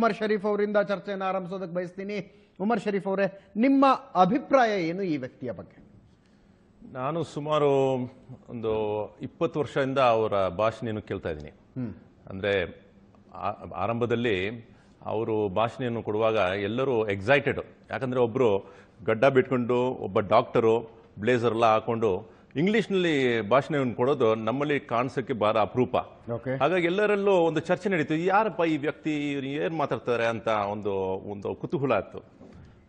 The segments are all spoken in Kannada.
ಉಮರ್ ಶರೀಫ್ ಅವರಿಂದ ಚರ್ಚೆಯನ್ನು ಆರಂಭಿಸೋದಕ್ಕೆ ಬಯಸ್ತೀನಿ. ಉಮರ್ ಶರೀಫ್ ಅವರೇ ನಿಮ್ಮ ಅಭಿಪ್ರಾಯ ಏನು ಈ ವ್ಯಕ್ತಿಯ ಬಗ್ಗೆ? ನಾನು ಸುಮಾರು ಒಂದು ಇಪ್ಪತ್ತು ವರ್ಷದಿಂದ ಅವರ ಭಾಷಣೆಯನ್ನು ಕೇಳ್ತಾ ಇದ್ದೀನಿ. ಅಂದರೆ ಆರಂಭದಲ್ಲಿ ಅವರು ಭಾಷಣೆಯನ್ನು ಕೊಡುವಾಗ ಎಲ್ಲರೂ ಎಕ್ಸೈಟೆಡ್ ಯಾಕಂದರೆ ಒಬ್ಬರು ಗಡ್ಡ ಬಿಟ್ಕೊಂಡು ಒಬ್ಬ ಡಾಕ್ಟರು ಬ್ಲೇಸರ್ ಎಲ್ಲ ಹಾಕೊಂಡು ಇಂಗ್ಲೀಷ್ನಲ್ಲಿ ಭಾಷಣವನ್ನು ಕೊಡೋದು ನಮ್ಮಲ್ಲಿ ಕಾಣಿಸೋಕ್ಕೆ ಬಹಳ ಅಪರೂಪ. ಓಕೆ ಹಾಗಾಗಿ ಎಲ್ಲರಲ್ಲೂ ಒಂದು ಚರ್ಚೆ ನಡೀತು ಯಾರಪ್ಪ ಈ ವ್ಯಕ್ತಿ ಇವ್ರು ಏನ್ ಮಾತಾಡ್ತಾರೆ? ಅಂತ ಒಂದು ಒಂದು ಕುತೂಹಲ ಆಯ್ತು.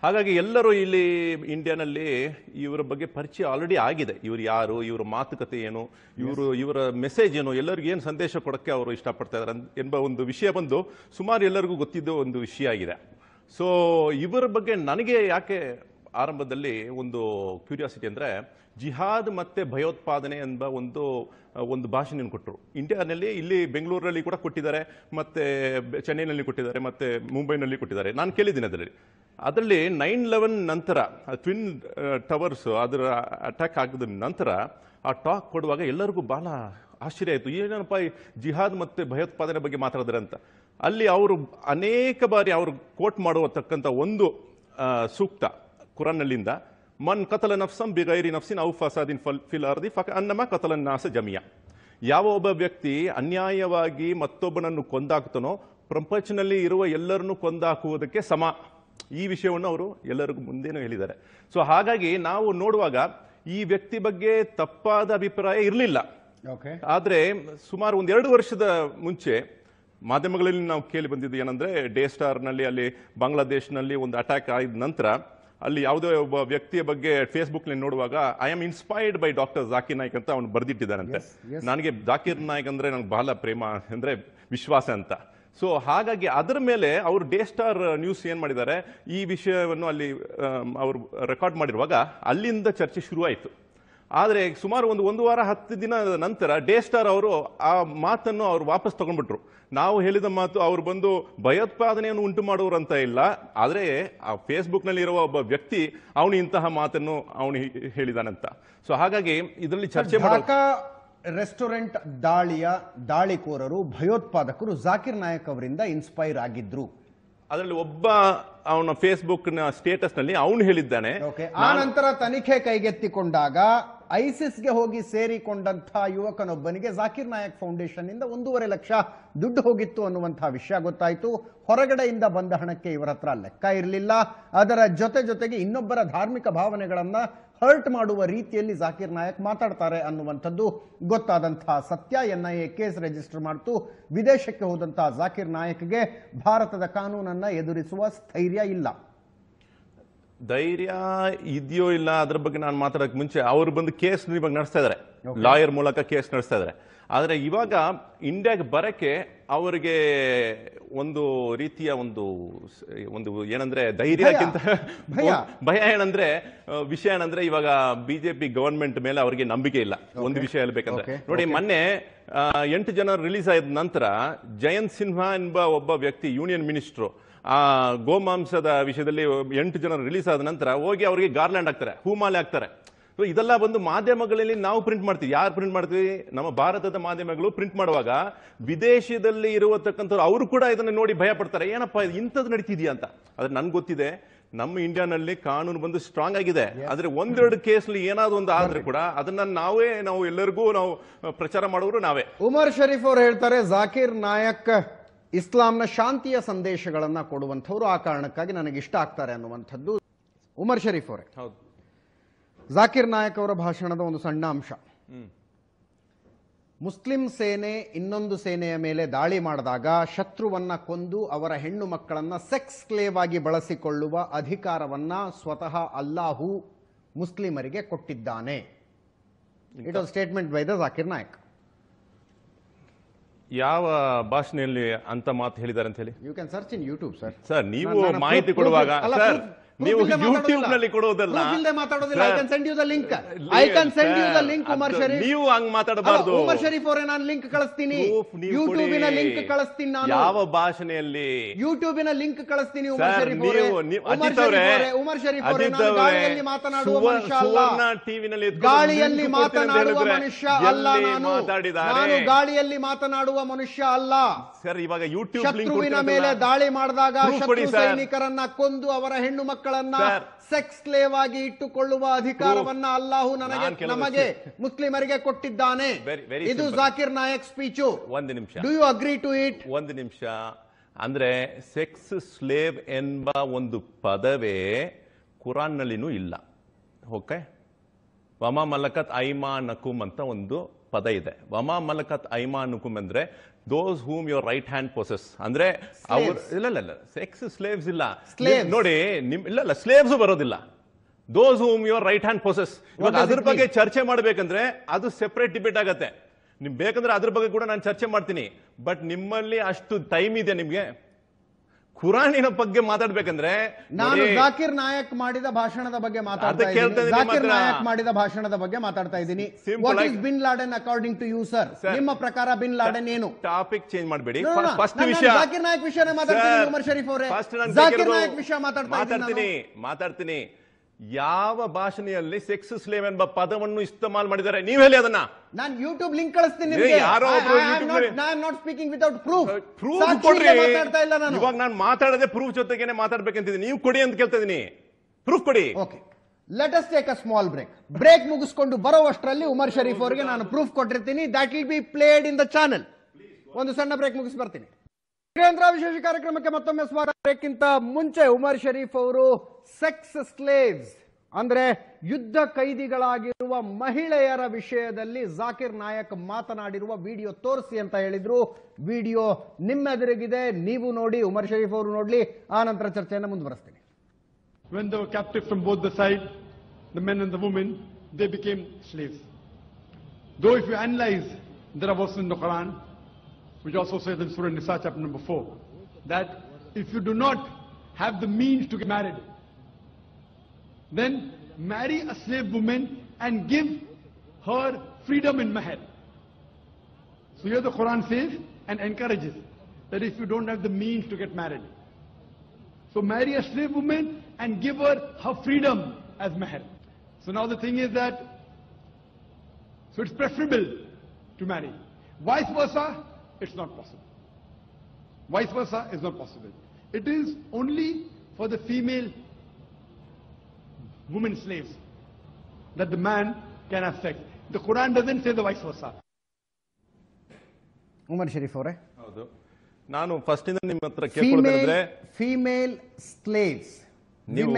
ಹಾಗಾಗಿ ಎಲ್ಲರೂ ಇಲ್ಲಿ ಇಂಡಿಯಾನಲ್ಲಿ ಇವರ ಬಗ್ಗೆ ಪರಿಚಯ ಆಲ್ರೆಡಿ ಆಗಿದೆ. ಇವರು ಯಾರು ಇವರ ಮಾತುಕತೆ ಏನು ಇವರು ಇವರ ಮೆಸೇಜ್ ಏನು ಎಲ್ಲರಿಗೂ ಏನು ಸಂದೇಶ ಕೊಡೋಕ್ಕೆ ಅವರು ಇಷ್ಟಪಡ್ತಾ ಇದ್ದಾರೆ ಎಂಬ ಒಂದು ವಿಷಯ ಬಂದು ಸುಮಾರು ಎಲ್ಲರಿಗೂ ಗೊತ್ತಿದ್ದ ಒಂದು ವಿಷಯ ಆಗಿದೆ. ಸೊ ಇವರ ಬಗ್ಗೆ ನನಗೆ ಯಾಕೆ ಆರಂಭದಲ್ಲಿ ಒಂದು ಕ್ಯೂರಿಯಾಸಿಟಿ ಅಂದರೆ ಜಿಹಾದ್ ಮತ್ತೆ ಭಯೋತ್ಪಾದನೆ ಎಂಬ ಒಂದು ಒಂದು ಭಾಷಣ ಕೊಟ್ಟರು. ಇಂಡಿಯಾನಲ್ಲಿ ಇಲ್ಲಿ ಬೆಂಗಳೂರಲ್ಲಿ ಕೂಡ ಕೊಟ್ಟಿದ್ದಾರೆ, ಮತ್ತೆ ಚೆನ್ನೈನಲ್ಲಿ ಕೊಟ್ಟಿದ್ದಾರೆ, ಮತ್ತೆ ಮುಂಬೈನಲ್ಲಿ ಕೊಟ್ಟಿದ್ದಾರೆ. ನಾನು ಕೇಳಿದ್ದೀನಿ ಅದರಲ್ಲಿ. ಅದರಲ್ಲಿ ನೈನ್ ಲೆವೆನ್ ನಂತರ ಟ್ವಿನ್ ಟವರ್ಸ್ ಅದರ ಅಟ್ಯಾಕ್ ಆಗಿದ ನಂತರ ಆ ಟಾಕ್ ಕೊಡುವಾಗ ಎಲ್ಲರಿಗೂ ಬಹಳ ಆಶ್ಚರ್ಯ ಆಯಿತು. ಏನಪ್ಪ ಜಿಹಾದ್ ಮತ್ತು ಭಯೋತ್ಪಾದನೆ ಬಗ್ಗೆ ಮಾತಾಡಿದ್ರೆ ಅಂತ. ಅಲ್ಲಿ ಅವರು ಅನೇಕ ಬಾರಿ ಅವರು ಕೋಟ್ ಮಾಡುವತಕ್ಕಂಥ ಒಂದು ಸೂಕ್ತ. ಕುರಾನ್ನಲ್ಲಿಂದ ಮನ್ ಕತಲ ನಫ್ಸಂ ಬಿಗೈರಿ ನಫ್ಸಿನ್ ಔ ಫಸಾದಿನ್ ಫಲ್ ಫಿಲ್ ಅರ್ದಿ ಫಕ ಅನ್ನಮ ಕತಲನ್ ನಾಸ ಜಮಿಯ. ಯಾವ ಒಬ್ಬ ವ್ಯಕ್ತಿ ಅನ್ಯಾಯವಾಗಿ ಮತ್ತೊಬ್ಬನನ್ನು ಕೊಂದಾಕ್ತಾನೋ ಪ್ರಪಂಚನಲ್ಲಿ ಇರುವ ಎಲ್ಲರನ್ನು ಕೊಂದಾಕುವುದಕ್ಕೆ ಸಮ. ಈ ವಿಷಯವನ್ನು ಅವರು ಎಲ್ಲರಿಗೂ ಮುಂದೇನೂ ಹೇಳಿದ್ದಾರೆ. ಸೊ ಹಾಗಾಗಿ ನಾವು ನೋಡುವಾಗ ಈ ವ್ಯಕ್ತಿ ಬಗ್ಗೆ ತಪ್ಪಾದ ಅಭಿಪ್ರಾಯ ಇರಲಿಲ್ಲ. ಆದರೆ ಸುಮಾರು ಒಂದೆರಡು ಎರಡು ವರ್ಷದ ಮುಂಚೆ ಮಾಧ್ಯಮಗಳಲ್ಲಿ ನಾವು ಕೇಳಿ ಬಂದಿದ್ದು ಏನಂದ್ರೆ ಡೇ ಸ್ಟಾರ್ನಲ್ಲಿ ಅಲ್ಲಿ ಬಾಂಗ್ಲಾದೇಶ್ನಲ್ಲಿ ಒಂದು ಅಟ್ಯಾಕ್ ಆದ ನಂತರ ಅಲ್ಲಿ ಯಾವುದೇ ಒಬ್ಬ ವ್ಯಕ್ತಿಯ ಬಗ್ಗೆ ಫೇಸ್ಬುಕ್ನಲ್ಲಿ ನೋಡುವಾಗ I am inspired by doctor Zakir Naik ಅಂತ ಅವನು ಬರೆದಿಟ್ಟಿದ್ದಾನಂತೆ. ನನಗೆ ಜಾಕಿರ್ ನಾಯ್ಕ್ ಅಂದ್ರೆ ನನಗೆ ಬಹಳ ಪ್ರೇಮ ಅಂದ್ರೆ ವಿಶ್ವಾಸ ಅಂತ. ಸೊ ಹಾಗಾಗಿ ಅದರ ಮೇಲೆ ಅವರು ಡೇ ಸ್ಟಾರ್ ನ್ಯೂಸ್ ಏನ್ ಮಾಡಿದ್ದಾರೆ ಈ ವಿಷಯವನ್ನು ಅಲ್ಲಿ ಅವರು ರೆಕಾರ್ಡ್ ಮಾಡಿರುವಾಗ ಅಲ್ಲಿಂದ ಚರ್ಚೆ ಶುರುವಾಯಿತು. ಆದರೆ ಸುಮಾರು ಒಂದು ಒಂದು ವಾರ ಹತ್ತು ದಿನ ನಂತರ ಡೇ ಸ್ಟಾರ್ ಅವರು ಆ ಮಾತನ್ನು ಅವರು ವಾಪಸ್ ತಗೊಂಡ್ಬಿಟ್ರು. ನಾವು ಹೇಳಿದ ಮಾತು ಅವರು ಬಂದು ಭಯೋತ್ಪಾದನೆಯನ್ನು ಉಂಟು ಮಾಡುವರು ಅಂತ ಇಲ್ಲ. ಆದರೆ ಆ ಫೇಸ್ಬುಕ್ನಲ್ಲಿರುವ ನಲ್ಲಿ ಇರುವ ಒಬ್ಬ ವ್ಯಕ್ತಿ ಅವನು ಇಂತಹ ಮಾತನ್ನು ಅವನು ಹೇಳಿದಾನಂತ. ಸೊ ಹಾಗಾಗಿ ಇದರಲ್ಲಿ ಚರ್ಚೆ ರೆಸ್ಟೋರೆಂಟ್ ದಾಳಿಯ ದಾಳಿಕೋರರು ಭಯೋತ್ಪಾದಕರು ಜಾಕಿರ್ ನಾಯಕ್ ಅವರಿಂದ ಇನ್ಸ್ಪೈರ್ ಆಗಿದ್ರು. ಅದರಲ್ಲಿ ಒಬ್ಬ ಅವನ ಫೇಸ್ಬುಕ್ನ ಸ್ಟೇಟಸ್ನಲ್ಲಿ ಅವನು ಹೇಳಿದ್ದಾನೆ. ಆ ನಂತರ ತನಿಖೆ ಕೈಗೆತ್ತಿಕೊಂಡಾಗ ಐಸಿಸ್ಗೆ ಹೋಗಿ ಸೇರಿಕೊಂಡಂತ ಯುವಕನೊಬ್ಬನಿಗೆ ಜಾಕಿರ್ ನಾಯಕ್ ಫೌಂಡೇಶನ್ ಇಂದ ಒಂದೂವರೆ ಲಕ್ಷ ದುಡ್ಡು ಹೋಗಿತ್ತು ಅನ್ನುವಂತಹ ವಿಷಯ ಗೊತ್ತಾಯಿತು. ಹೊರಗಡೆಯಿಂದ ಬಂದ ಹಣಕ್ಕೆ ಇವರ ಹತ್ರ ಲೆಕ್ಕ ಇರಲಿಲ್ಲ. ಅದರ ಜೊತೆ ಜೊತೆಗೆ ಇನ್ನೊಬ್ಬರ ಧಾರ್ಮಿಕ ಭಾವನೆಗಳನ್ನ ಹರ್ಟ್ ಮಾಡುವ ರೀತಿಯಲ್ಲಿ ಜಾಕಿರ್ ನಾಯಕ್ ಮಾತಾಡ್ತಾರೆ ಅನ್ನುವಂಥದ್ದು ಗೊತ್ತಾದಂತಹ ಸತ್ಯ. N I A case register ಮಾಡ್ತು. ವಿದೇಶಕ್ಕೆ ಹೋದಂತಹ ಜಾಕಿರ್ ನಾಯಕ್ಗೆ ಭಾರತದ ಕಾನೂನನ್ನ ಎದುರಿಸುವ ಸ್ಥೈರ್ಯ ಇಲ್ಲ. ಧೈರ್ಯ ಇದೆಯೋ ಇಲ್ಲ ಅದ್ರ ಬಗ್ಗೆ ನಾನು ಮಾತಾಡೋಕೆ ಮುಂಚೆ ಅವ್ರು ಬಂದು ಕೇಸ್ ಇವಾಗ ನಡೆಸ್ತಾ ಇದ್ದಾರೆ ಲಾಯರ್ ಮೂಲಕ ಕೇಸ್ ನಡೆಸ್ತಾ ಇದ್ದಾರೆ ಆದ್ರೆ ಇವಾಗ ಇಂಡಿಯಾಗೆ ಬರಕ್ಕೆ ಅವರಿಗೆ ಒಂದು ರೀತಿಯ ಒಂದು ಒಂದು ಏನಂದ್ರೆ ಧೈರ್ಯಕ್ಕಿಂತ ಭಯ. ಭಯ. ಏನಂದ್ರೆ ವಿಷಯ ಏನಂದ್ರೆ ಇವಾಗ ಬಿಜೆಪಿ ಗವರ್ಮೆಂಟ್ ಮೇಲೆ ಅವರಿಗೆ ನಂಬಿಕೆ ಇಲ್ಲ. ಒಂದು ವಿಷಯ ಹೇಳ್ಬೇಕಂದ್ರೆ. ನೋಡಿ ಮೊನ್ನೆ ಎಂಟು ಜನ ರಿಲೀಸ್ ಆದ ನಂತರ ಜಯಂತ್ ಸಿನ್ಹಾ ಎಂಬ ಒಬ್ಬ ವ್ಯಕ್ತಿ ಯೂನಿಯನ್ ಮಿನಿಸ್ಟ್ರು ಆ ಗೋಮಾಂಸದ ವಿಷಯದಲ್ಲಿ ಎಂಟು ಜನ ರಿಲೀಸ್ ಆದ ನಂತರ ಹೋಗಿ ಅವರಿಗೆ ಗಾರ್ಲ್ಯಾಂಡ್ ಹಾಕ್ತಾರೆ. ಹೂಮಾಲೆ ಹಾಕ್ತಾರೆ. ಸೊ ಇದೆಲ್ಲ ಬಂದು ಮಾಧ್ಯಮಗಳಲ್ಲಿ ನಾವು ಪ್ರಿಂಟ್ ಮಾಡ್ತೀವಿ. ಯಾರು ಪ್ರಿಂಟ್ ಮಾಡ್ತೀವಿ? ನಮ್ಮ ಭಾರತದ ಮಾಧ್ಯಮಗಳು ಪ್ರಿಂಟ್ ಮಾಡುವಾಗ ವಿದೇಶದಲ್ಲಿ ಇರುವತಕ್ಕಂಥವ್ರು ಅವರು ಕೂಡ ಇದನ್ನು ನೋಡಿ ಭಯ ಪಡ್ತಾರೆ ಏನಪ್ಪ ಇಂಥದ್ದು ನಡೀತಿದೆಯಾ ಅಂತ. ಆದ್ರೆ ನನ್ಗೆ ಗೊತ್ತಿದೆ ನಮ್ಮ ಇಂಡಿಯಾನಲ್ಲಿ ಕಾನೂನು ಬಂದು ಸ್ಟ್ರಾಂಗ್ ಆಗಿದೆ. ಆದ್ರೆ ಒಂದೆರಡು ಕೇಸ್ಲಿ ಏನಾದ್ರು ಒಂದು ಆದ್ರೆ ಕೂಡ ಅದನ್ನ ನಾವೇ ನಾವು ಎಲ್ಲರಿಗೂ ನಾವು ಪ್ರಚಾರ ಮಾಡೋರು ನಾವೇ. ಉಮರ್ ಶರೀಫ್ ಅವರು ಹೇಳ್ತಾರೆ ಜಾಕಿರ್ ನಾಯಕ್ ಇಸ್ಲಾಂನ ಶಾಂತಿಯ ಸಂದೇಶಗಳನ್ನ ಕೊಡುವಂಥವ್ರು ಆ ಕಾರಣಕ್ಕಾಗಿ ನನಗೆ ಇಷ್ಟ ಆಗ್ತಾರೆ ಅನ್ನುವಂಥದ್ದು ಉಮರ್ ಶರೀಫ್ ಅವರೇ. ಹೌದು. ಜಾಕಿರ್ ನಾಯಕ್ ಅವರ ಭಾಷಣದ ಒಂದು ಸಣ್ಣ ಅಂಶ. ಮುಸ್ಲಿಂ ಸೇನೆ ಇನ್ನೊಂದು ಸೇನೆಯ ಮೇಲೆ ದಾಳಿ ಮಾಡಿದಾಗ ಶತ್ರುವನ್ನ ಕೊಂದು ಅವರ ಹೆಣ್ಣು ಮಕ್ಕಳನ್ನ ಸೆಕ್ಸ್ ಕ್ಲೇವ್ ಆಗಿ ಬಳಸಿಕೊಳ್ಳುವ ಅಧಿಕಾರವನ್ನ ಸ್ವತಃ ಅಲ್ಲಾಹು ಮುಸ್ಲಿಮರಿಗೆ ಕೊಟ್ಟಿದ್ದಾನೆ. It was statement by the Zakir Naik ಯಾವ ಭಾಷಣೆಯಲ್ಲಿ ಅಂತ ಮಾತು ಹೇಳಿದ್ದಾರೆ ಅಂತ ಹೇಳಿ you can search in YouTube sir sir ನೀವು ಮಾಹಿತಿ ಕೊಡುವಾಗ ನೀವು ಯೂಟ್ಯೂಬ್ನಲ್ಲಿ ಕೊಡೋದಲ್ಲ. ಮಾತಾಡೋದಿಲ್ಲ. I can send you the link I can send you the link Umar Sharif ನೀವು ಹಂಗ್ ಮಾತಾಡಬಾರ್ದು. ಉಮರ್ ಶರೀಫ್ ಅವರೇ ನಾನು ಲಿಂಕ್ ಕಳಿಸ್ತೀನಿ. ಯೂಟ್ಯೂಬಿನ ಲಿಂಕ್ ಕಳಿಸ್ತೀನಿ ನಾನು. ಯಾವ ಭಾಷಣೆಯಲ್ಲಿ? ಯೂಟ್ಯೂಬಿನ ಲಿಂಕ್ ಕಳಿಸ್ತೀನಿ ಉಮರ್ ಶರೀಫ್ ಅವರೇ. ಉಮರ್ ಶರೀಫ್ ಅವರೇ ಉಮರ್ ಶರೀಫ್ ಅವರೇ ನಾನು ಗಾಳಿಯಲ್ಲಿ ಮಾತನಾಡುವ ಮನುಷ್ಯ ಅಲ್ಲ. ಟಿವಿನಲ್ಲಿ ಗಾಳಿಯಲ್ಲಿ ಮಾತನಾಡುವ ಮನುಷ್ಯ ಅಲ್ಲ ನಾನು. ನಾನು ಗಾಳಿಯಲ್ಲಿ ಮಾತನಾಡುವ ಮನುಷ್ಯ ಅಲ್ಲ. ಸರ್ ಇವಾಗ ಯೂಟ್ಯೂಬ್ ಶತ್ರುವಿನ ಮೇಲೆ ದಾಳಿ ಮಾಡಿದಾಗ ಶತ್ರು ಸೈನಿಕರನ್ನ ಕೊಂದು ಅವರ ಹೆಣ್ಣು ಮಕ್ಕಳನ್ನ. ಸೆಕ್ಸ್ ಸ್ಲೇವ್ ಆಗಿ ಇಟ್ಟುಕೊಳ್ಳುವ ಅಧಿಕಾರವನ್ನ ಅಲ್ಲಾಹು ನನಗೆ ನಮಗೆ ಮುಸ್ಲಿಮರಿಗೆ ಕೊಟ್ಟಿದ್ದಾನೆ. ಇದು ಜಾಕಿರ್ ನಾಯಕ್ ಸ್ಪೀಚು ಒಂದು ನಿಮಿಷ. Do you agree to it ಒಂದು ನಿಮಿಷ. ಅಂದ್ರೆ ಸೆಕ್ಸ್ ಸ್ಲೇವ್ ಎಂಬ ಒಂದು ಪದವೇ ಕುರಾನ್ನಲ್ಲಿನೂ ಇಲ್ಲ. ಓಕೆ ವಮ ಮಲಕತ್ ಐಮಾ ನಕುಮ್ ಅಂತ ಒಂದು ಪದ ಇದೆ. ವಮಾ ಮಲಕತ್ ಐಮಾನುಕುಮ್ ಅಂದ್ರೆ those whom your right hand possess ಅಂದ್ರೆ ಅವ್ರ ಇಲ್ಲ ಇಲ್ಲ ಇಲ್ಲ. ಸೆಕ್ಸ್ ಸ್ಲೇವ್ಸ್ ಇಲ್ಲ. ನೋಡಿ ನಿಮ್ ಇಲ್ಲ ಇಲ್ಲ ಸ್ಲೇವ್ಸ್ ಬರೋದಿಲ್ಲ. Those whom your right hand possess ಇವಾಗ ಅದ್ರ ಬಗ್ಗೆ ಚರ್ಚೆ ಮಾಡ್ಬೇಕಂದ್ರೆ ಅದು ಸೆಪರೇಟ್ ಡಿಬೇಟ್ ಆಗತ್ತೆ. ನಿಮ್ ಬೇಕಂದ್ರೆ ಅದ್ರ ಬಗ್ಗೆ ಕೂಡ ನಾನು ಚರ್ಚೆ ಮಾಡ್ತೀನಿ. ಬಟ್ ನಿಮ್ಮಲ್ಲಿ ಅಷ್ಟು ಟೈಮ್ ಇದೆ ನಿಮ್ಗೆ. ಖುರಾನಿನ ಬಗ್ಗೆ ಮಾತಾಡ್ಬೇಕಂದ್ರೆ ನಾನು ಜಾಕಿರ್ ನಾಯಕ್ ಮಾಡಿದ ಭಾಷಣದ ಬಗ್ಗೆ ಮಾತಾಡ್ತಾ ಇದ್ದೀನಿ ಜಾಕಿರ್. ನಾಯಕ್ ಮಾಡಿದ ಭಾಷಣದ ಬಗ್ಗೆ ಮಾತಾಡ್ತಾ ಇದ್ದೀನಿ what is bin Laden according to you sir. ನಿಮ್ಮ ಪ್ರಕಾರ ಬಿನ್ ಲಾಡೆನ್ ಏನು ಟಾಪಿಕ್ ಚೇಂಜ್ ಮಾಡಬೇಡಿ. ಫಸ್ಟ್ ವಿಷಯ ಜಾಕಿರ್ ನಾಯಕ್ ವಿಷಯನೇ ಮಾತಾಡ್ತೀನಿ ಉಮರ್ ಶರೀಫ್ ಅವರೇ ಜಾಕಿರ್ ನಾಯಕ್ ವಿಷಯ ಮಾತಾಡ್ತಾ ಇದ್ದೀನಿ ಮಾತಾಡ್ತೀನಿ ಮಾತಾಡ್ತೀನಿ ಯಾವ ಭಾಷಣೆಯಲ್ಲಿ ಸೆಕ್ಸ್ ಸ್ಲೇವ್ ಎಂಬ ಪದವನ್ನು ಇಸ್ತಮಾಲ್ ಮಾಡಿದ್ದಾರೆ? ನೀವ್ ಹೇಳಿ ಅದನ್ನ. ನಾನು ಯೂಟ್ಯೂಬ್ ಲಿಂಕ್ ಕಳಿಸ್ತೀನಿ ನಿಮಗೆ. ಯಾರೋ ಒಬ್ರು YouTube ನಾನು not speaking without proof proof ಕೊಡ್ರಿ. ಮಾತಾಡ್ತಾ ಇಲ್ಲ ನಾನು. ಇವಾಗ ನಾನು ಮಾತಾಡದೆ ಪ್ರೂಫ್ ಜೊತೆಗೇನೆ ಮಾತಾಡ್ಬೇಕಂತಿದ್ದೀನಿ. ನೀವು ಕೊಡಿ ಅಂತ ಕೇಳ್ತಾ ಇದೀನಿ ಪ್ರೂಫ್ ಕೊಡಿ. Okay let us take a small break break ಮುಗಿಸ್ಕೊಂಡು ಬರೋವಷ್ಟರಲ್ಲಿ ಉಮರ್ ಶರೀಫ್ ಅವರಿಗೆ ನಾನು ಪ್ರೂಫ್ ಕೊಟ್ಟಿರ್ತೀನಿ. That will be played in the channel ಒಂದು ಸಣ್ಣ ಬ್ರೇಕ್ ಮುಗಿಸಿ ಬರ್ತೀನಿ ಕೇಂದ್ರ ವಿಶೇಷ ಕಾರ್ಯಕ್ರಮಕ್ಕೆ ಮತ್ತೊಮ್ಮೆ ಸ್ವಾಗತಕ್ಕಿಂತ ಮುಂಚೆ ಉಮರ್ ಶರೀಫ್ ಅವರು ಸೆಕ್ಸ್ ಸ್ಲೇವ್ಸ್ ಅಂದ್ರೆ ಯುದ್ಧ ಕೈದಿಗಳಾಗಿರುವ ಮಹಿಳೆಯರ ವಿಷಯದಲ್ಲಿ ಜಾಕಿರ್ ನಾಯಕ್ ಮಾತನಾಡಿರುವ ವಿಡಿಯೋ ತೋರಿಸಿ ಅಂತ ಹೇಳಿದ್ರು. ವಿಡಿಯೋ ನಿಮ್ಮೆದುರಿಗಿದೆ ನೀವು ನೋಡಿ ಉಮರ್ ಶರೀಫ್ ಅವರು ನೋಡ್ಲಿ. ಆ ನಂತರ ಚರ್ಚೆಯನ್ನು ಮುಂದುವರೆಸ್ತೀನಿ. When were captive from both the side, the men and the women, they became slaves. Though if analyze, which also says in Surah Nisa chapter number 4, that if you do not have the means to get married, then marry a slave woman and give her freedom in mahar. So here the Quran says and encourages that if you don't have the means to get married, so marry a slave woman and give her her freedom as mahar. So now the thing is that, so it's preferable to marry. Vice versa, it's not possible. Vice versa is not possible. It is only for the female women slaves that the man can have sex. The Quran doesn't say the vice versa. Umar Sharif ಅವರೇ ಹೌದು ನಾನು ಫಸ್ಟ್ ಇಂದ ನಿಮ್ಮ ಹತ್ರ ಫೀಮೇಲ್ ಕೇಳ್ಕೊಳ್ಳೋದಂದ್ರೆ ಫೀಮೇಲ್ ಸ್ಲೇವ್ಸ್ ನೀವು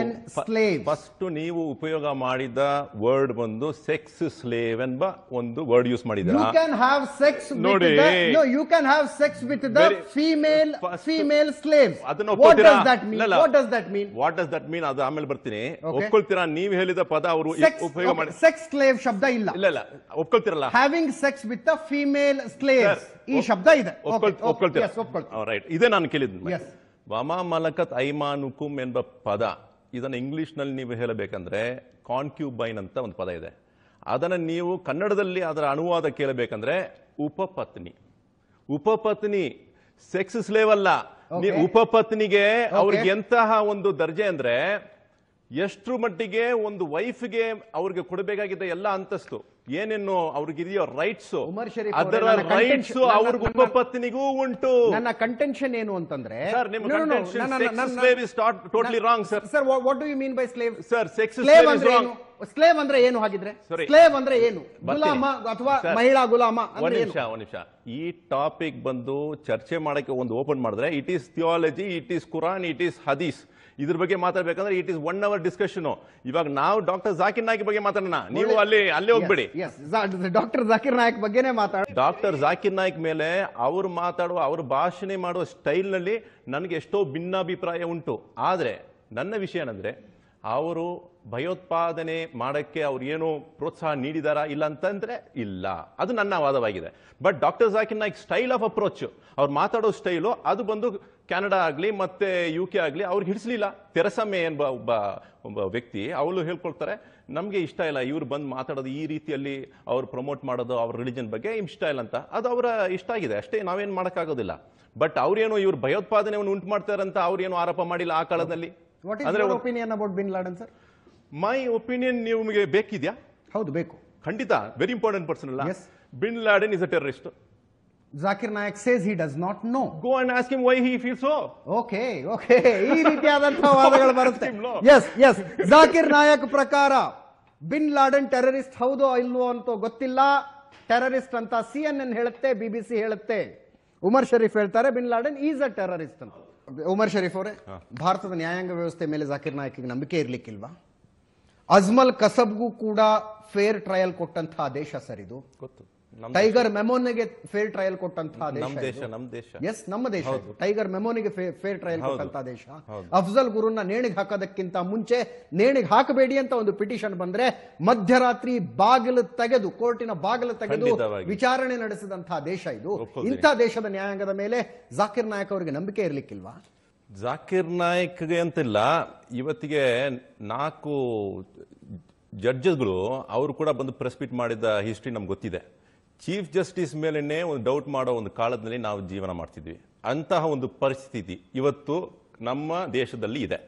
ಫಸ್ಟ್ ನೀವು ಉಪಯೋಗ ಮಾಡಿದ ವರ್ಡ್ ಬಂದು ಸೆಕ್ಸ್ ಸ್ಲೇವ್ ಎಂಬ ಒಂದು ವರ್ಡ್ ಯೂಸ್ ಯು ಮಾಡಿದ್ದೀರಾ ಕ್ಯಾನ್ ಹ್ಯಾವ್ ಸೆಕ್ಸ್ ನೋಡಿ. You can have sex with the female female slave ಅದನ್ನ what does that mean what does that mean what does that mean ಅದು ಆಮೇಲೆ ಬರ್ತೀನಿ. ಒಪ್ಕೊಳ್ತೀರಾ? ನೀವು ಹೇಳಿದ ಪದ ಅವರು ಉಪಯೋಗ ಮಾಡಿ ಸೆಕ್ಸ್ ಸ್ಲೇವ್ ಶಬ್ದ ಇಲ್ಲ. ಇಲ್ಲ ಇಲ್ಲ. ಒಪ್ಕೊಳ್ತೀರಲ್ಲ? Having sex with the female slave ಈ ಶಬ್ದ ಇದೆ. ಒಪ್ಕೊಳ್- ಒಪ್ಕೊಳ್ತೀರಾ? ರೈಟ್ ಇದೇ ನಾನು ಕೇಳಿದ್ದು Yes. ವಮ ಮಲಕತ್ ಐಮಾನುಕುಮ್ ಎಂಬ ಪದ ಇದನ್ನು ಇಂಗ್ಲೀಷ್ನಲ್ಲಿ ನೀವು ಹೇಳಬೇಕಂದ್ರೆ ಕಾನ್ಕ್ಯೂಬೈನ್ ಅಂತ ಒಂದು ಪದ ಇದೆ. ಅದನ್ನು ನೀವು ಕನ್ನಡದಲ್ಲಿ ಅದರ ಅನುವಾದ ಕೇಳಬೇಕಂದ್ರೆ ಉಪಪತ್ನಿ. ಉಪಪತ್ನಿ ಸೆಕ್ಸ್ ಸ್ಲೇವ್ ಅಲ್ಲ. ಉಪಪತ್ನಿಗೆ. ಅವ್ರಿಗೆ ಎಂತಹ ಒಂದು ದರ್ಜೆ ಅಂದ್ರೆ ಎಷ್ಟ್ರ ಮಟ್ಟಿಗೆ ಒಂದು ವೈಫ್ಗೆ ಅವ್ರಿಗೆ ಕೊಡಬೇಕಾಗಿದ್ದ ಎಲ್ಲ ಅಂತಸ್ತು. ಏನೇನು ಅವ್ರಿಗಿದೆಯೋ ರೈಟ್ಸ್ ಉಮರ್ ಶರೀಫ್ ಅವ್ರೆ, ಅದರ ರೈಟ್ಸ್ ಅವ್ರ ಅವ್ರಿಗೆ ಪತ್ನಿಗೂ ಉಂಟು. ನನ್ನ ಕಂಟೆನ್ಷನ್ ಏನು ಅಂತಂದ್ರೆ ಸರ್ ನಿಮ್ಮ contention is not totally wrong, sir. Sir what do you mean by slave sir sex slave slave ಅಂದ್ರೆ ಏನು? ಸ್ಲೇವ್ ಅಂದ್ರೆ ಏನು ಹಾಗಿದ್ರೆ? ಸ್ಲೇವ್ ಅಂದ್ರೆ ಏನು. ಗುಲಾಮ ಅಥವಾ ಮಹಿಳಾ ಗುಲಾಮ ಒಂದ್ ನಿಮಿಷ ಒಂದ್ ನಿಮಿಷ. ಈ ಟಾಪಿಕ್ ಬಂದು ಚರ್ಚೆ ಮಾಡಕ್ಕೆ ಒಂದು ಓಪನ್ ಮಾಡಿದ್ರೆ it is theology it is Quran it is Hadith ಇದ್ರ ಬಗ್ಗೆ ಮಾತಾಡ್ಬೇಕಂದ್ರೆ it is one hour discussion ಇವಾಗ ನಾವು ಡಾಕ್ಟರ್ ಜಾಕಿರ್ ನಾಯ್ಕ್ ಬಗ್ಗೆ ಮಾತಾಡೋಣ. ನೀವು ಅಲ್ಲಿ ಅಲ್ಲೇ ಹೋಗ್ಬೇಡಿ. ಡಾಕ್ಟರ್ ಜಾಕಿರ್ ನಾಯಕ್ ಬಗ್ಗೆನೇ ಮಾತಾಡ ಡಾಕ್ಟರ್ ಜಾಕಿರ್ ನಾಯ್ಕ್ ಮೇಲೆ ಅವರು ಮಾತಾಡುವ ಅವ್ರು ಭಾಷಣೆ ಮಾಡುವ ಸ್ಟೈಲ್ನಲ್ಲಿ ನನಗೆ ಎಷ್ಟೋ ಭಿನ್ನಾಭಿಪ್ರಾಯ ಉಂಟು. ಆದ್ರೆ ನನ್ನ ವಿಷಯ ಏನಂದ್ರೆ ಅವರು ಭಯೋತ್ಪಾದನೆ ಮಾಡೋಕ್ಕೆ ಅವ್ರು ಏನು ಪ್ರೋತ್ಸಾಹ ನೀಡಿದಾರಾ ಇಲ್ಲ ಅಂತಂದ್ರೆ ಇಲ್ಲ. ಅದು ನನ್ನ ವಾದವಾಗಿದೆ. But doctor Zakir Naik style of approach ಅವ್ರು ಮಾತಾಡೋ ಸ್ಟೈಲು ಅದು ಬಂದು ಕೆನಡಾ ಆಗಲಿ ಮತ್ತೆ ಯು ಕೆ ಆಗಲಿ ಅವ್ರಿಗೆ ಹಿಡಿಸ್ಲಿಲ್ಲ. ತೆರಸಮ್ಮೆ ಎಂಬ ಒಬ್ಬ ಒಬ್ಬ ವ್ಯಕ್ತಿ ಅವಳು ಹೇಳ್ಕೊಳ್ತಾರೆ ನಮಗೆ ಇಷ್ಟ ಇಲ್ಲ ಇವ್ರು ಬಂದು ಮಾತಾಡೋದು ಈ ರೀತಿಯಲ್ಲಿ ಅವ್ರು ಪ್ರಮೋಟ್ ಮಾಡೋದು ಅವ್ರ ರಿಲಿಜನ್ ಬಗ್ಗೆ ಇಷ್ಟ ಇಲ್ಲ ಅಂತ. ಅದು ಅವರ ಇಷ್ಟ ಆಗಿದೆ. ಅಷ್ಟೇ ನಾವೇನು ಮಾಡೋಕ್ಕಾಗೋದಿಲ್ಲ. ಬಟ್ ಅವ್ರೇನು ಇವ್ರು ಭಯೋತ್ಪಾದನೆಯನ್ನು ಉಂಟು ಮಾಡ್ತಾರಂತ ಅವ್ರೇನು ಆರೋಪ ಮಾಡಿಲ್ಲ ಆ ಕಾಲದಲ್ಲಿ. ಅಂದ್ರೆ opinion about bin Laden sir my opinion ನಿಮಗೆ ಬೇಕಿದ್ಯಾ? ಹೌದು ಬೇಕು. ಖಂಡಿತ ವೆರಿ ಇಂಪಾರ್ಟೆಂಟ್ ಪರ್ಸನ್ ಅಲ್ಲ. Yes. Bin Laden is a terrorist Zakir Naik says he does not know go and ask him why he feel so okay okay ಈ ರೀತಿಯಾದಂತಹ ವಾದಗಳು ಬರುತ್ತೆ. law. Yes yes Zakir Naik ಪ್ರಕಾರ ಬಿನ್ ಲಾಡನ್ ಟೆರರಿಸ್ಟ್ ಹೌದೋ ಇಲ್ವೋ ಅಂತ ಗೊತ್ತಿಲ್ಲ. ಟೆರರಿಸ್ಟ್ ಅಂತ ಸಿ ಎನ್ ಎನ್ ಹೇಳುತ್ತೆ ಬಿಬಿಸಿ ಹೇಳುತ್ತೆ. ಉಮರ್ ಶರೀಫ್ ಹೇಳ್ತಾರೆ bin Laden is a terrorist ಅಂತ. ಉಮರ್ ಶರೀಫ್ ಅವರೇ ಭಾರತದ ನ್ಯಾಯಾಂಗ ವ್ಯವಸ್ಥೆ ಮೇಲೆ ಜಾಕಿರ್ ನಾಯಕಿಗೆ ನಂಬಿಕೆ ಇರ್ಲಿಕ್ಕಿಲ್ವಾ? ಅಜ್ಮಲ್ ಕಸಬ್ಗೂ ಕೂಡ ಫೇರ್ ಟ್ರಯಲ್ ಕೊಟ್ಟಂತಹ ದೇಶ ಸರ್ ಇದು. ಗೊತ್ತು. ಟೈಗರ್ ಮೆಮೋನಿಗೆ ಫೇರ್ ಟ್ರಯಲ್ ಕೊಟ್ಟಂತಹ ದೇಶ ಎಸ್ ನಮ್ಮ ದೇಶ ಟೈಗರ್ ಮೆಮೋನಿಗೆ ಫೇರ್ ಟ್ರಯಲ್ ಕೊಟ್ಟಂತಹ ಕೊಟ್ಟಂತ ದೇಶ ಅಫ್ಜಲ್ ಗುರುನ ನೇಣಿಗೆ ಹಾಕೋದಕ್ಕಿಂತ ಮುಂಚೆ ನೇಣಿಗೆ ಹಾಕಬೇಡಿ ಅಂತ ಒಂದು ಪಿಟಿಷನ್ ಬಂದ್ರೆ ಮಧ್ಯರಾತ್ರಿ ಬಾಗಿಲು ತೆಗೆದು ಕೋರ್ಟಿನ ಬಾಗಿಲು ತೆಗೆದು ವಿಚಾರಣೆ ನಡೆಸಿದಂತಹ ದೇಶ ಇದು. ಇಂಥ ದೇಶದ ನ್ಯಾಯಾಂಗದ ಮೇಲೆ ಜಾಕಿರ್ ನಾಯಕ್ ಅವರಿಗೆ ನಂಬಿಕೆ ಇರ್ಲಿಕ್ಕಿಲ್ವಾ? ಜಾಕಿರ್ ನಾಯಕ್ಗೆ ಅಂತಿಲ್ಲ, ಇವತ್ತಿಗೆ ನಾಲ್ಕು ಜಡ್ಜಸ್ಗಳು ಅವರು ಕೂಡ ಬಂದು ಪ್ರೆಸ್ ಮೀಟ್ ಮಾಡಿದ ಹಿಸ್ಟ್ರಿ ನಮ್ಗೆ ಗೊತ್ತಿದೆ. ಚೀಫ್ ಜಸ್ಟಿಸ್ ಮೇಲೆನೇ ಒಂದು ಡೌಟ್ ಮಾಡೋ ಒಂದು ಕಾಲದಲ್ಲಿ ನಾವು ಜೀವನ ಮಾಡ್ತಿದ್ವಿ. ಅಂತಹ ಒಂದು ಪರಿಸ್ಥಿತಿ ಇವತ್ತು ನಮ್ಮ ದೇಶದಲ್ಲಿ ಇದೆ.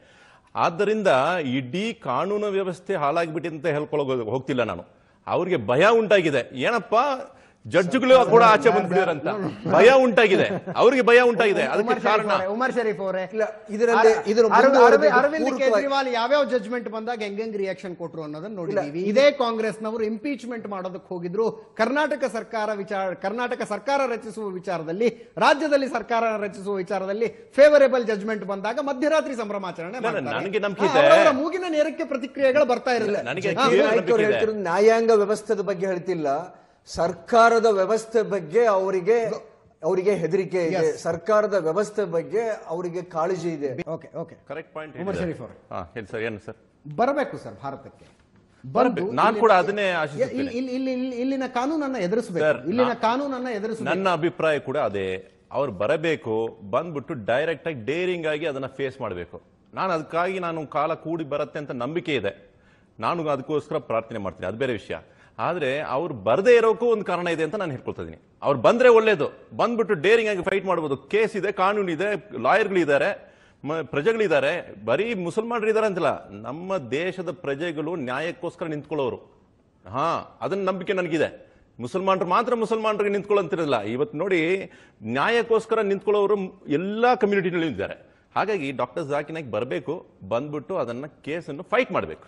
ಆದ್ದರಿಂದ ಇಡೀ ಕಾನೂನು ವ್ಯವಸ್ಥೆ ಹಾಳಾಗಿಬಿಟ್ಟಿದೆ ಅಂತ ಹೇಳ್ಕೊಳ್ಳೋ ಹೋಗ್ತಿಲ್ಲ ನಾನು. ಅವ್ರಿಗೆ ಭಯ ಉಂಟಾಗಿದೆ. ಏನಪ್ಪ ಜಡ್ಜ್ಗಳು ಕೂಡ ಆಚೆ ಬಂದ್ಬಿಡಿದ್ರಂತ ಭಯ ಉಂಟಾಗಿದೆ. ಅವ್ರಿಗೆ ಭಯ ಉಂಟಾಗಿದೆ. ಅದಕ್ಕೆ ಉಮರ್ ಶರೀಫ್ ಕಾರಣ ಉಮರ್ ಶರೀಫ್ ಅವರೇ. ಇಲ್ಲ, ಇದರಲ್ಲಿ- ಅರ- ಅರವಿಂದ್- ಕೇಜ್ರಿವಾಲ್ ಯಾವ್ಯಾವ ಜಡ್ಜ್ಮೆಂಟ್ ಬಂದಾಗ ಹೆಂಗ್ ರಿಯಾಕ್ಷನ್ ಕೊಟ್ರು ಅನ್ನೋದನ್ನ ನೋಡಿದೀವಿ. ಇದೇ ಕಾಂಗ್ರೆಸ್ ನವರು ಇಂಪೀಚ್ಮೆಂಟ್ ಮಾಡೋದಕ್ಕೆ ಹೋಗಿದ್ರು. ಕರ್ನಾಟಕ ಸರ್ಕಾರ ವಿಚಾರ ಕರ್ನಾಟಕ ಸರ್ಕಾರ ರಚಿಸುವ ವಿಚಾರದಲ್ಲಿ ರಾಜ್ಯದಲ್ಲಿ ಸರ್ಕಾರ ರಚಿಸುವ ವಿಚಾರದಲ್ಲಿ ಫೇವರೇಬಲ್ ಜಡ್ಜ್ಮೆಂಟ್ ಬಂದಾಗ ಮಧ್ಯರಾತ್ರಿ ಸಂಭ್ರಮಾಚರಣೆ. ನನಗೆ ನಂಬಿಕೆ ಇದೆ. ಮೂಗಿನ ನೇರಕ್ಕೆ ಪ್ರತಿಕ್ರಿಯೆಗಳು ಬರ್ತಾ ಇರಲಿಲ್ಲ. ನನಗೆ ನ್ಯಾಯಾಂಗ ವ್ಯವಸ್ಥೆದ ಬಗ್ಗೆ ಹೇಳ್ತಿಲ್ಲ. ಸರ್ಕಾರದ ವ್ಯವಸ್ಥೆ ಬಗ್ಗೆ ಅವರಿಗೆ ಅವರಿಗೆ ಹೆದರಿಕೆ ಇದೆ. ಸರ್ಕಾರದ ವ್ಯವಸ್ಥೆ ಬಗ್ಗೆ ಅವರಿಗೆ ಕಾಳಜಿ ಇದೆ. Okay okay correct point Umar Sharif ಅವರು. ಹಾ ಹೇಳಿ ಸರ್ ಏನು ಸರ್? ಬರಬೇಕು ಸರ್ ಭಾರತಕ್ಕೆ. ನಾನು ನಾನ್ ಕೂಡ ಅದನ್ನೇ ಆಶಿಸುತ್ತೇನೆ. ಇಲ್ಲಿ- ಇಲ್ಲಿ- ಇಲ್ಲಿ- ಇಲ್ಲಿ- ಇಲ್ಲಿನ ಕಾನೂನನ್ನ ಎದುರಿಸಬೇಕು. ಇಲ್ಲಿನ ಕಾನೂನನ್ನ ಎದುರಿಸಬೇಕು. ನನ್ನ ಅಭಿಪ್ರಾಯ ಕೂಡ ಅದೇ. ಅವ್ರು ಬರಬೇಕು ಬಂದ್ಬಿಟ್ಟು ಡೈರೆಕ್ಟ್ ಆಗಿ ಡೇರಿಂಗ್ ಆಗಿ ಅದನ್ನ ಫೇಸ್ ಮಾಡಬೇಕು. ನಾನು ಅದಕ್ಕಾಗಿ ನಾನು ಕಾಲ ಕೂಡಿ ಬರುತ್ತೆ ಅಂತ ನಂಬಿಕೆ ಇದೆ. ನಾನು ಅದಕ್ಕೋಸ್ಕರ ಪ್ರಾರ್ಥನೆ ಮಾಡ್ತೀನಿ. ಅದು ಬೇರೆ ವಿಷಯ. ಆದ್ರೆ ಅವ್ರು ಬರದೇ ಇರೋಕ್ಕೂ ಒಂದು ಕಾರಣ ಇದೆ ಅಂತ ನಾನು ಹೇಳ್ಕೊಳ್ತಾ ಇದೀನಿ. ಅವ್ರು ಬಂದ್ರೆ ಒಳ್ಳೇದು. ಬಂದ್ಬಿಟ್ಟು ಡೇರಿಂಗ್ ಆಗಿ ಫೈಟ್ ಮಾಡ್ಬೋದು. ಕೇಸ್ ಇದೆ, ಕಾನೂನು ಇದೆ ಲಾಯರ್ಗಳಿದ್ದಾರೆ ಪ್ರಜೆಗಳಿದ್ದಾರೆ ಬರೀ ಮುಸಲ್ಮಾನರು ಇದ್ದಾರೆ ಅಂತಿಲ್ಲ. ನಮ್ಮ ದೇಶದ ಪ್ರಜೆಗಳು ನ್ಯಾಯಕ್ಕೋಸ್ಕರ ನಿಂತ್ಕೊಳ್ಳೋರು. ಹಾ, ಅದನ್ನ ನಂಬಿಕೆ ನನಗಿದೆ. ಮುಸಲ್ಮಾನರು ಮಾತ್ರ ಮುಸಲ್ಮಾನರಿಗೆ ನಿಂತ್ಕೊಳ್ಳಂತಿರಲಿಲ್ಲ ಇವತ್ತು ನೋಡಿ ನ್ಯಾಯಕ್ಕೋಸ್ಕರ ನಿಂತ್ಕೊಳ್ಳೋರು ಎಲ್ಲಾ ಕಮ್ಯುನಿಟಿನಲ್ಲಿ ಇದ್ದಾರೆ ಹಾಗಾಗಿ ಡಾಕ್ಟರ್ ಜಾಕಿನಾಗಿ ಬರಬೇಕು, ಬಂದ್ಬಿಟ್ಟು ಅದನ್ನ ಕೇಸನ್ನು ಫೈಟ್ ಮಾಡಬೇಕು.